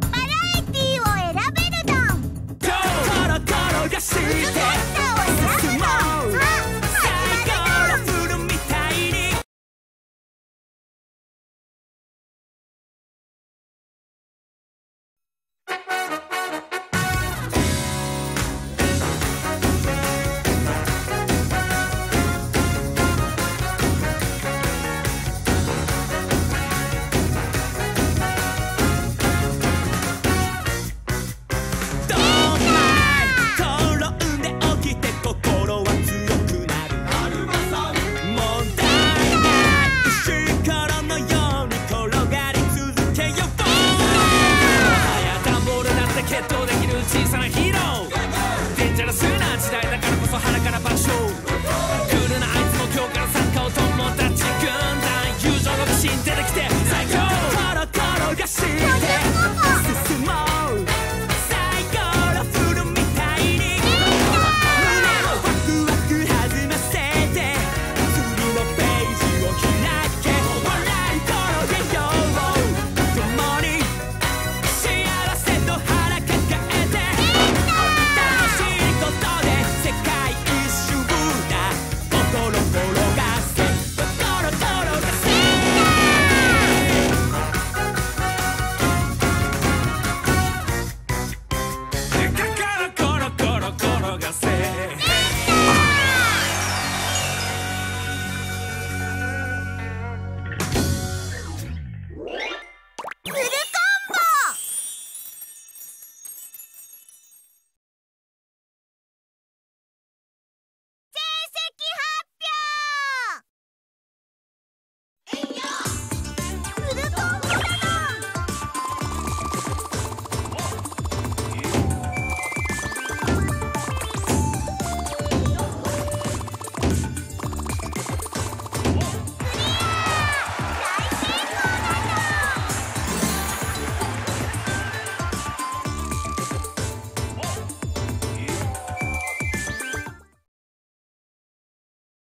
バラエティを選べるドンコロコロがして。ンジャラスな時代だからこそ腹から場所クールなあいつも今日から参加を友達軍団友情のシー出てきて最高コロコロがし